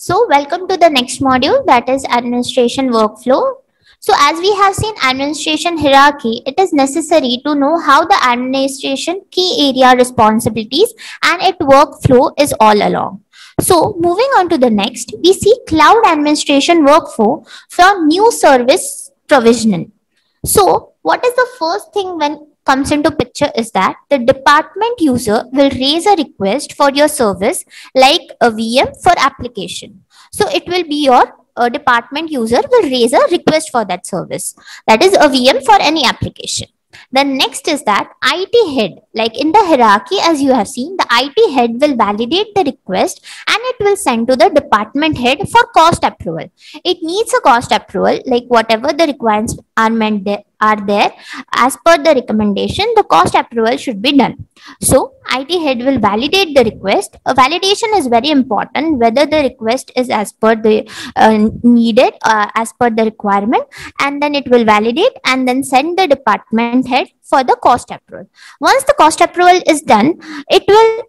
So welcome to the next module that is administration workflow. So as we have seen administration hierarchy, it is necessary to know how the administration key area responsibilities and its workflow is all along. So moving on to the next, we see cloud administration workflow for new service provisioning. So what is the first thing when comes into picture is that the department user will raise a request for your service like a VM for application. So it will be your uh, department user will raise a request for that service. That is a VM for any application. The next is that IT head, like in the hierarchy, as you have seen, the IT head will validate the request and it will send to the department head for cost approval. It needs a cost approval, like whatever the requirements are meant there, are there. As per the recommendation the cost approval should be done. So it head will validate the request. A validation is very important whether the request is as per the uh, needed uh, as per the requirement and then it will validate and then send the department head for the cost approval. Once the cost approval is done it will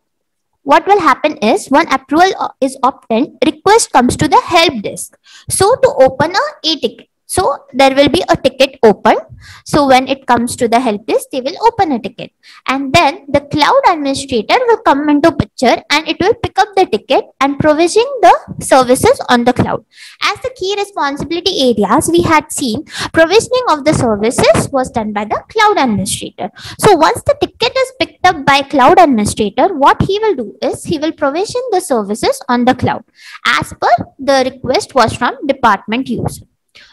what will happen is when approval uh, is obtained request comes to the help desk. So to open a a ticket so there will be a ticket open. So when it comes to the help desk, they will open a ticket. And then the cloud administrator will come into picture and it will pick up the ticket and provision the services on the cloud. As the key responsibility areas, we had seen provisioning of the services was done by the cloud administrator. So once the ticket is picked up by cloud administrator, what he will do is he will provision the services on the cloud as per the request was from department user.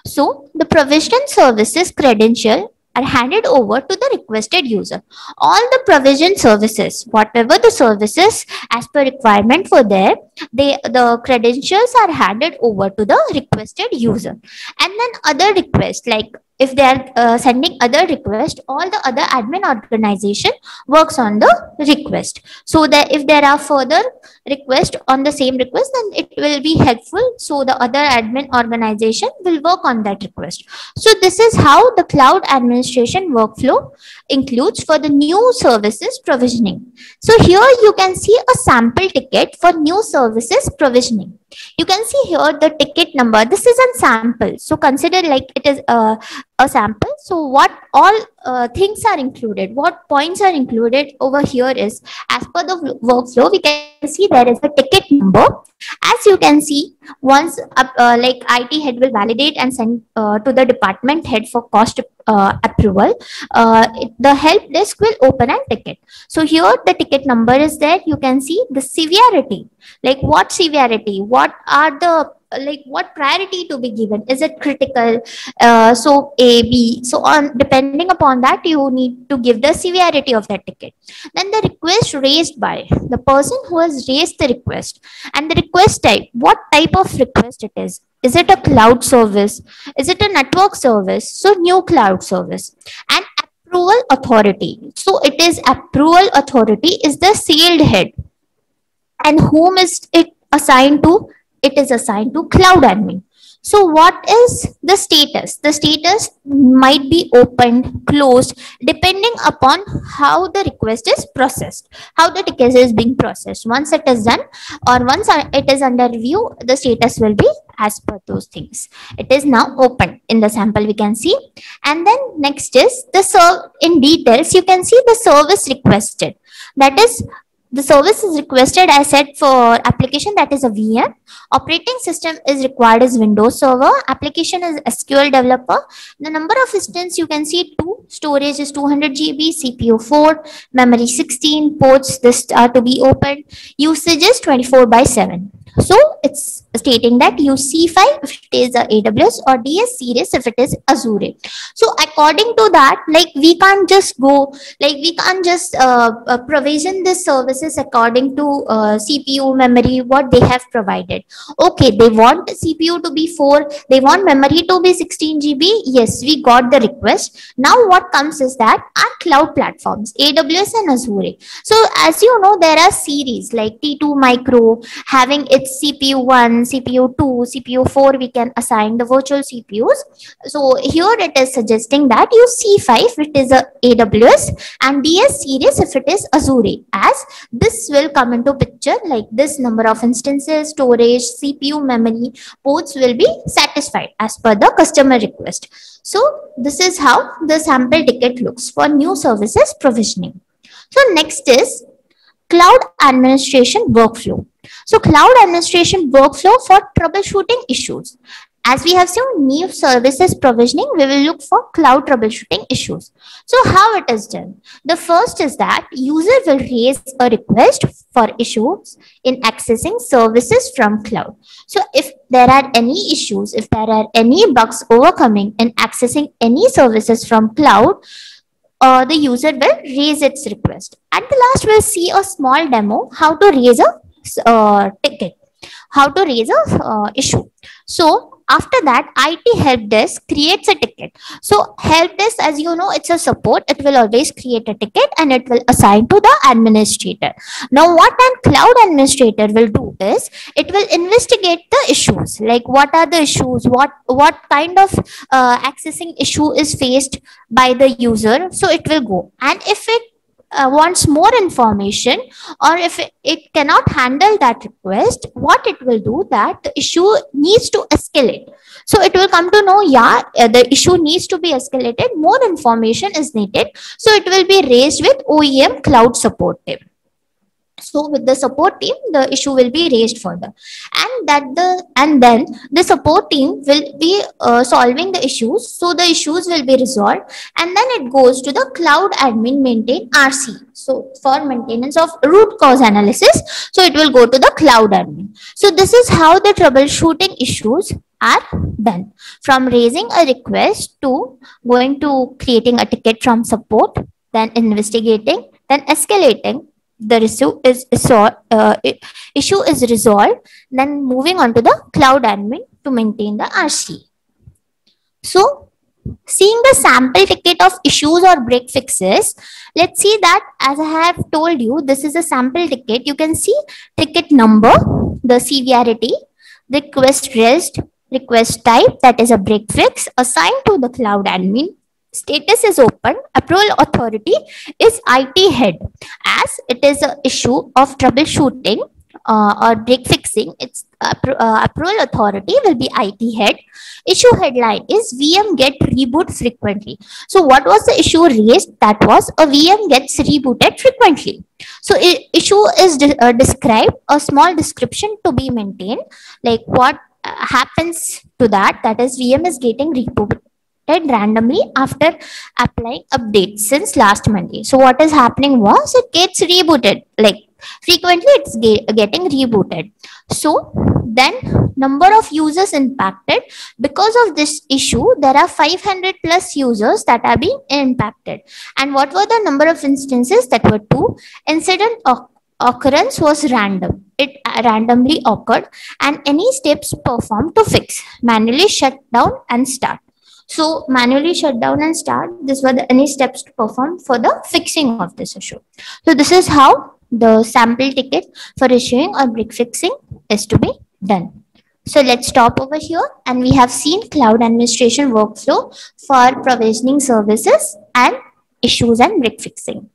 So the provision services credential are handed over to the requested user. All the provision services, whatever the services as per requirement for there, they the credentials are handed over to the requested user. And then other requests like if they are uh, sending other request all the other admin organization works on the request. So that if there are further request on the same request then it will be helpful. So the other admin organization will work on that request. So this is how the cloud administration workflow includes for the new services provisioning. So here you can see a sample ticket for new services provisioning you can see here the ticket number. This is a sample. So consider like it is a, a sample. So what all uh, things are included what points are included over here is as per the workflow we can see there is a ticket number. As you can see once uh, like it head will validate and send uh, to the department head for cost uh, approval uh, it, the help desk will open a ticket. So here the ticket number is there. You can see the severity. Like what severity? what are the like what priority to be given? Is it critical? Uh, so a b so on depending upon that you need to give the severity of that ticket. Then the request raised by the person who has raised the request. And the request type what type of request it is? Is it a cloud service? Is it a network service? So new cloud service. And approval authority. So it is approval authority is the sealed head. And whom is it assigned to it is assigned to cloud admin. So what is the status? The status might be opened, closed, depending upon how the request is processed, how the ticket is being processed. Once it is done or once it is under review, the status will be as per those things. It is now open in the sample we can see. And then next is the serve in details, you can see the service requested. That is the service is requested as said for application that is a VM. Operating system is required as Windows Server. Application is SQL developer. The number of instance you can see two. Storage is 200 GB, CPU 4, memory 16, ports this are to be opened. Usage is 24 by 7. So it's stating that use C5 if it is AWS or DS series if it is Azure. So according to that, like we can't just go, like we can't just uh, uh, provision the services according to uh, CPU memory, what they have provided. Okay, they want CPU to be 4, they want memory to be 16 GB. Yes, we got the request. Now what comes is that our cloud platforms, AWS and Azure. So as you know, there are series like T2 Micro having its it's CPU 1, CPU 2, CPU 4, we can assign the virtual CPUs. So here it is suggesting that use C5 if it is a AWS and DS series if it is Azure as this will come into picture like this number of instances, storage, CPU memory, ports will be satisfied as per the customer request. So this is how the sample ticket looks for new services provisioning. So next is cloud administration workflow. So cloud administration workflow for troubleshooting issues. As we have seen new services provisioning, we will look for cloud troubleshooting issues. So how it is done? The first is that user will raise a request for issues in accessing services from cloud. So if there are any issues, if there are any bugs overcoming in accessing any services from cloud, uh, the user will raise its request. At the last, we'll see a small demo how to raise a uh, ticket, how to raise a uh, issue. So after that, IT help desk creates a ticket. So help desk, as you know, it's a support. It will always create a ticket and it will assign to the administrator. Now, what an cloud administrator will do is it will investigate the issues. Like what are the issues? What what kind of uh, accessing issue is faced by the user? So it will go. And if it uh, wants more information or if it, cannot handle that request what it will do that the issue needs to escalate. So it will come to know yeah uh, the issue needs to be escalated more information is needed. So it will be raised with oem cloud support team so with the support team the issue will be raised further. And that the and then the support team will be uh, solving the issues. So the issues will be resolved. And then it goes to the cloud admin maintain rc so for maintenance of root cause analysis so it will go to the cloud admin. So this is how the troubleshooting issues are done. From raising a request to going to creating a ticket from support then investigating then escalating the issue is uh, issue is resolved, then moving on to the cloud admin to maintain the RC. So seeing the sample ticket of issues or break fixes, let's see that as I have told you, this is a sample ticket. You can see ticket number, the severity, request rest, request type, that is a break fix assigned to the cloud admin, status is open. Approval authority is IT head. As it is an issue of troubleshooting uh, or break fixing its uh, uh, approval authority will be IT head. Issue headline is VM get reboot frequently. So what was the issue raised? That was a VM gets rebooted frequently. So issue is de uh, described a small description to be maintained like what uh, happens to that that is VM is getting rebooted randomly after applying updates since last Monday. So what is happening was it gets rebooted. Like frequently it's get, getting rebooted. So then number of users impacted. Because of this issue there are 500 plus users that are being impacted. And what were the number of instances? That were two. Incident occurrence was random. It uh, randomly occurred. And any steps performed to fix. Manually shut down and start so manually shut down and start. This were the any steps to perform for the fixing of this issue. So this is how the sample ticket for issuing or break fixing is to be done. So let's stop over here and we have seen cloud administration workflow for provisioning services and issues and break fixing.